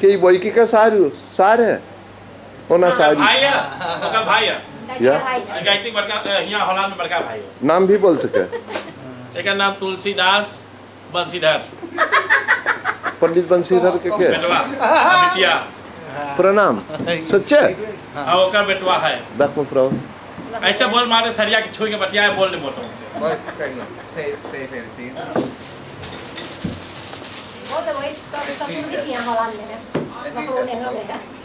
कि बोई की का सार सार है ओना सारी भाई है ओकर भाई है या गायत्री बड़का यहाँ हॉलैंड में बड़का भाई है नाम भी बोल सके एकर नाम तुलसीदास बंशीधर पंडित बंशीधर के के बेटवा प्रणाम सच्चे हाँ ओकर बेटवा है बैक में फ्रो ऐसे बोल मारे सरिया के छुई के बतिया बोल दे मोटो से te voy, estás un sitio, Holandina. No, no, no, no.